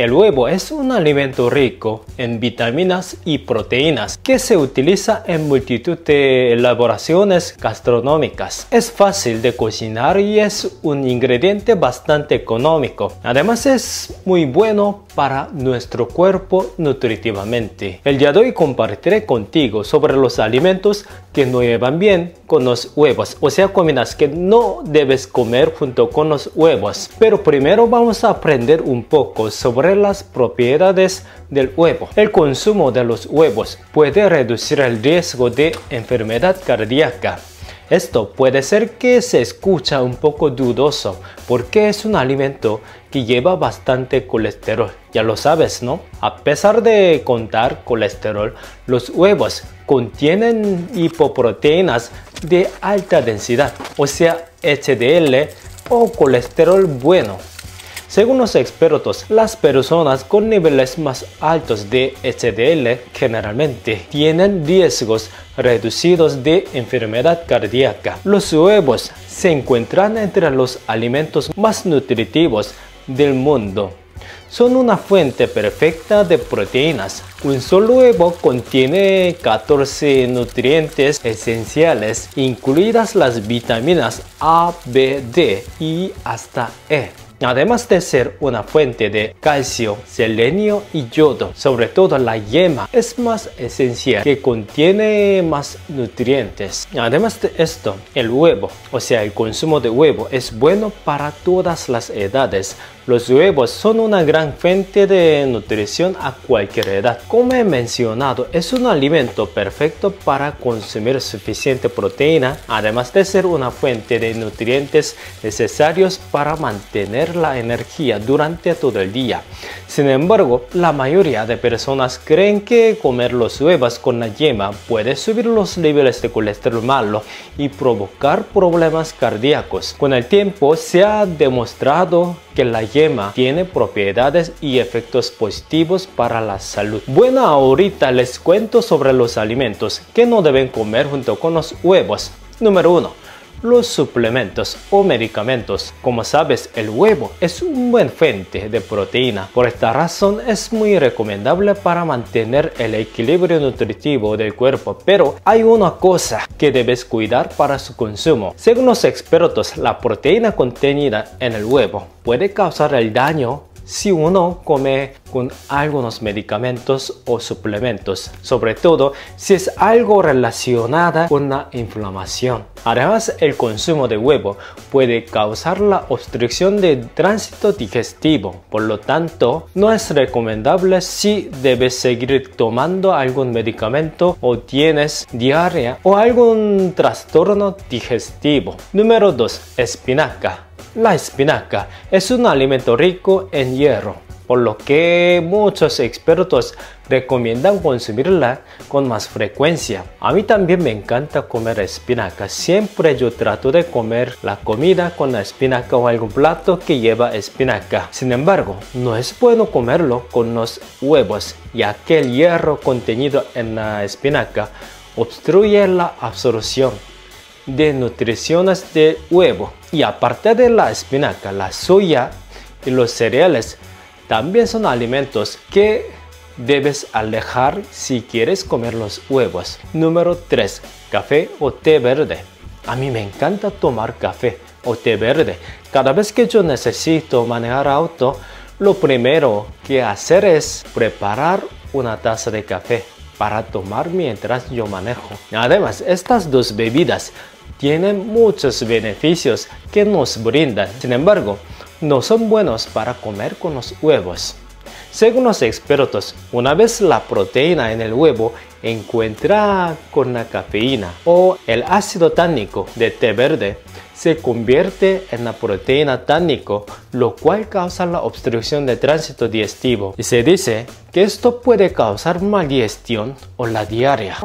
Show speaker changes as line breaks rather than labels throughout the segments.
El huevo es un alimento rico en vitaminas y proteínas que se utiliza en multitud de elaboraciones gastronómicas. Es fácil de cocinar y es un ingrediente bastante económico. Además es muy bueno para nuestro cuerpo nutritivamente. El día de hoy compartiré contigo sobre los alimentos que no llevan bien con los huevos, o sea, comidas que no debes comer junto con los huevos. Pero primero vamos a aprender un poco sobre las propiedades del huevo. El consumo de los huevos puede reducir el riesgo de enfermedad cardíaca. Esto puede ser que se escucha un poco dudoso porque es un alimento que lleva bastante colesterol. Ya lo sabes, ¿no? A pesar de contar colesterol, los huevos contienen hipoproteínas de alta densidad, o sea, HDL o colesterol bueno. Según los expertos, las personas con niveles más altos de HDL generalmente tienen riesgos reducidos de enfermedad cardíaca. Los huevos se encuentran entre los alimentos más nutritivos del mundo. Son una fuente perfecta de proteínas. Un solo huevo contiene 14 nutrientes esenciales, incluidas las vitaminas A, B, D y hasta E. Además de ser una fuente de calcio, selenio y yodo, sobre todo la yema es más esencial que contiene más nutrientes. Además de esto, el huevo, o sea el consumo de huevo es bueno para todas las edades. Los huevos son una gran fuente de nutrición a cualquier edad. Como he mencionado, es un alimento perfecto para consumir suficiente proteína, además de ser una fuente de nutrientes necesarios para mantener la energía durante todo el día. Sin embargo, la mayoría de personas creen que comer los huevos con la yema puede subir los niveles de colesterol malo y provocar problemas cardíacos. Con el tiempo se ha demostrado que la yema tiene propiedades y efectos positivos para la salud. Bueno, ahorita les cuento sobre los alimentos que no deben comer junto con los huevos. Número 1 los suplementos o medicamentos. Como sabes, el huevo es un buen fuente de proteína. Por esta razón es muy recomendable para mantener el equilibrio nutritivo del cuerpo. Pero hay una cosa que debes cuidar para su consumo. Según los expertos, la proteína contenida en el huevo puede causar el daño si uno come con algunos medicamentos o suplementos, sobre todo si es algo relacionada con la inflamación. Además, el consumo de huevo puede causar la obstrucción del tránsito digestivo, por lo tanto, no es recomendable si debes seguir tomando algún medicamento o tienes diarrea o algún trastorno digestivo. Número 2. Espinaca. La espinaca es un alimento rico en hierro, por lo que muchos expertos recomiendan consumirla con más frecuencia. A mí también me encanta comer espinaca, siempre yo trato de comer la comida con la espinaca o algún plato que lleva espinaca. Sin embargo, no es bueno comerlo con los huevos, ya que el hierro contenido en la espinaca obstruye la absorción de nutriciones de huevo. Y aparte de la espinaca, la soya y los cereales también son alimentos que debes alejar si quieres comer los huevos. Número 3. Café o té verde. A mí me encanta tomar café o té verde. Cada vez que yo necesito manejar auto, lo primero que hacer es preparar una taza de café para tomar mientras yo manejo. Además, estas dos bebidas tienen muchos beneficios que nos brindan. Sin embargo, no son buenos para comer con los huevos. Según los expertos, una vez la proteína en el huevo encuentra con la cafeína o el ácido tánico de té verde, se convierte en la proteína tánico, lo cual causa la obstrucción del tránsito digestivo. Y se dice que esto puede causar maldigestión o la diarrea.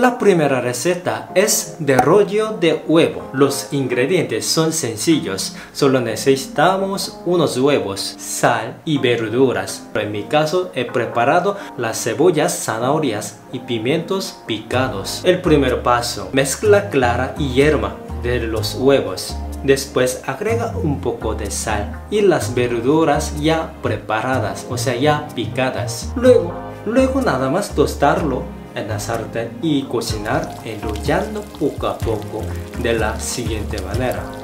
La primera receta es de rollo de huevo. Los ingredientes son sencillos, solo necesitamos unos huevos, sal y verduras. En mi caso he preparado las cebollas, zanahorias y pimientos picados. El primer paso, mezcla clara y hierba de los huevos. Después agrega un poco de sal y las verduras ya preparadas, o sea ya picadas. Luego, luego nada más tostarlo en la sartén y cocinar enrollando poco a poco de la siguiente manera.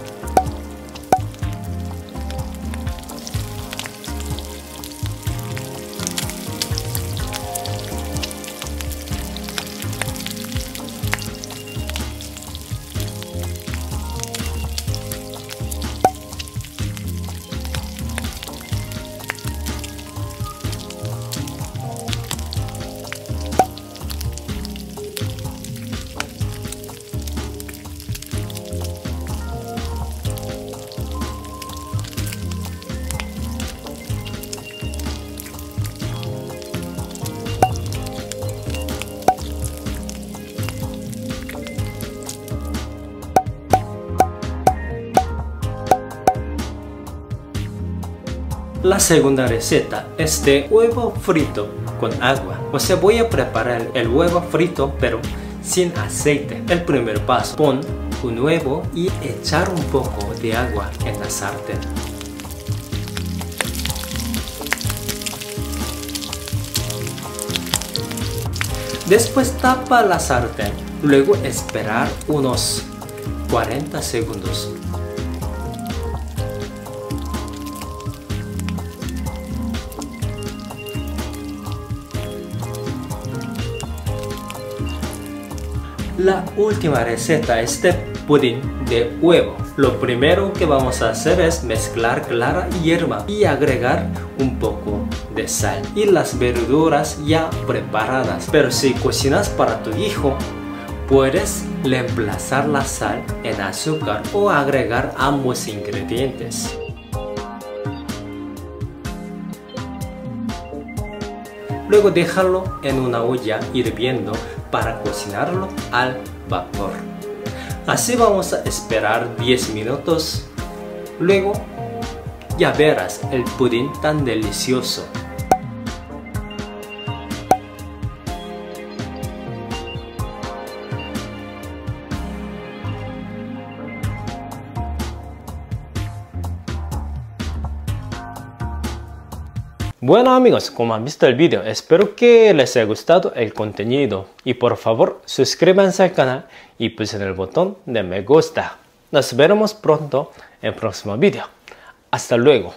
La segunda receta es de huevo frito con agua. O sea, voy a preparar el huevo frito pero sin aceite. El primer paso, pon un huevo y echar un poco de agua en la sartén. Después tapa la sartén, luego esperar unos 40 segundos. La última receta es de pudín de huevo. Lo primero que vamos a hacer es mezclar clara y hierba y agregar un poco de sal y las verduras ya preparadas. Pero si cocinas para tu hijo, puedes reemplazar la sal en azúcar o agregar ambos ingredientes. Luego déjalo en una olla hirviendo para cocinarlo al vapor. Así vamos a esperar 10 minutos. Luego ya verás el pudín tan delicioso. Bueno amigos, como han visto el vídeo, espero que les haya gustado el contenido y por favor suscríbanse al canal y pulsen el botón de me gusta. Nos veremos pronto en el próximo vídeo. Hasta luego.